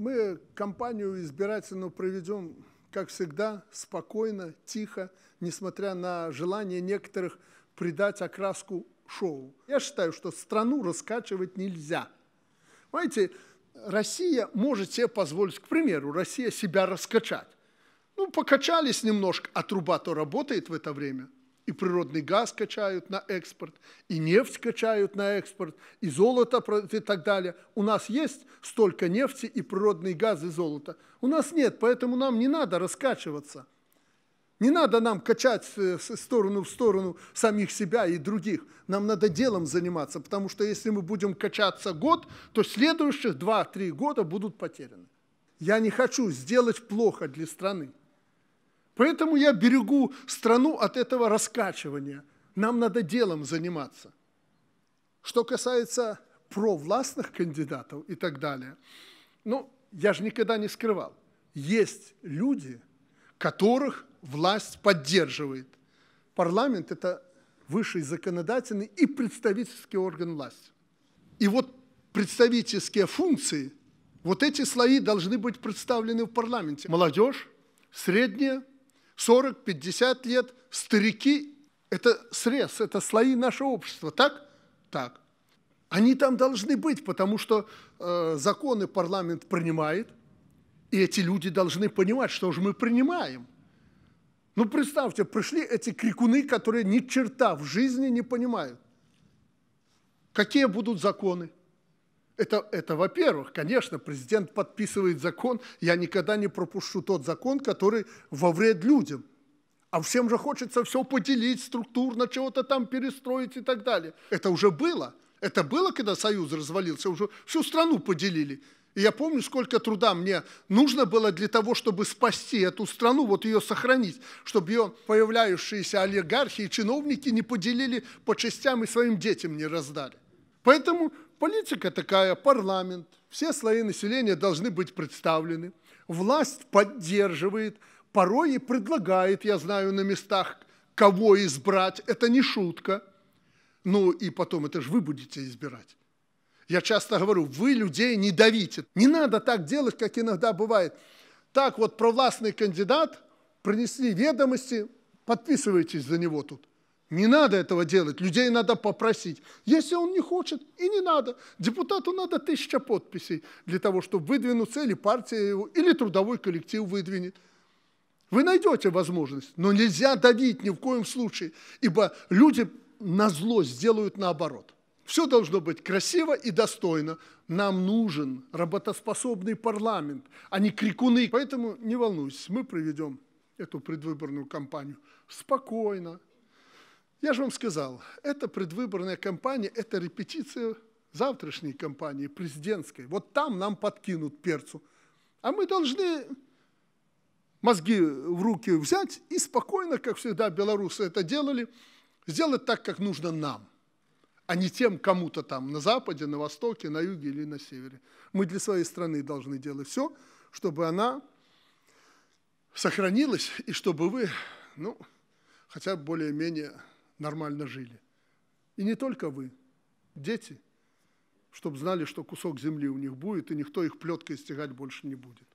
Мы кампанию избирательную проведем, как всегда, спокойно, тихо, несмотря на желание некоторых придать окраску шоу. Я считаю, что страну раскачивать нельзя. Понимаете, Россия может себе позволить, к примеру, Россия себя раскачать. Ну, покачались немножко, а труба-то работает в это время. И природный газ качают на экспорт, и нефть качают на экспорт, и золото и так далее. У нас есть столько нефти и природный газ и золота. У нас нет, поэтому нам не надо раскачиваться – не надо нам качать с сторону в сторону самих себя и других. Нам надо делом заниматься, потому что если мы будем качаться год, то следующих 2-3 года будут потеряны. Я не хочу сделать плохо для страны. Поэтому я берегу страну от этого раскачивания. Нам надо делом заниматься. Что касается провластных кандидатов и так далее, ну, я же никогда не скрывал. Есть люди, которых власть поддерживает. Парламент – это высший законодательный и представительский орган власти. И вот представительские функции, вот эти слои должны быть представлены в парламенте. Молодежь, средняя, 40-50 лет, старики – это срез, это слои нашего общества, так? Так. Они там должны быть, потому что э, законы парламент принимает, и эти люди должны понимать, что же мы принимаем – ну, представьте, пришли эти крикуны, которые ни черта в жизни не понимают. Какие будут законы? Это, это во-первых, конечно, президент подписывает закон, я никогда не пропущу тот закон, который во вред людям. А всем же хочется все поделить структурно, чего-то там перестроить и так далее. Это уже было. Это было, когда Союз развалился, уже всю страну поделили. И я помню, сколько труда мне нужно было для того, чтобы спасти эту страну, вот ее сохранить, чтобы ее появляющиеся олигархи и чиновники не поделили по частям и своим детям не раздали. Поэтому политика такая, парламент, все слои населения должны быть представлены. Власть поддерживает, порой и предлагает, я знаю, на местах, кого избрать. Это не шутка. Ну и потом, это же вы будете избирать. Я часто говорю, вы людей не давите. Не надо так делать, как иногда бывает. Так вот провластный кандидат, принесли ведомости, подписывайтесь за него тут. Не надо этого делать, людей надо попросить. Если он не хочет, и не надо. Депутату надо тысяча подписей для того, чтобы выдвинуться, или партия его, или трудовой коллектив выдвинет. Вы найдете возможность, но нельзя давить ни в коем случае, ибо люди на зло сделают наоборот – все должно быть красиво и достойно. Нам нужен работоспособный парламент, а не крикуны. Поэтому не волнуйтесь, мы проведем эту предвыборную кампанию спокойно. Я же вам сказал, эта предвыборная кампания – это репетиция завтрашней кампании, президентской. Вот там нам подкинут перцу. А мы должны мозги в руки взять и спокойно, как всегда белорусы это делали, сделать так, как нужно нам а не тем кому-то там на западе, на востоке, на юге или на севере. Мы для своей страны должны делать все, чтобы она сохранилась и чтобы вы, ну, хотя более-менее нормально жили. И не только вы, дети, чтобы знали, что кусок земли у них будет, и никто их плеткой стягать больше не будет.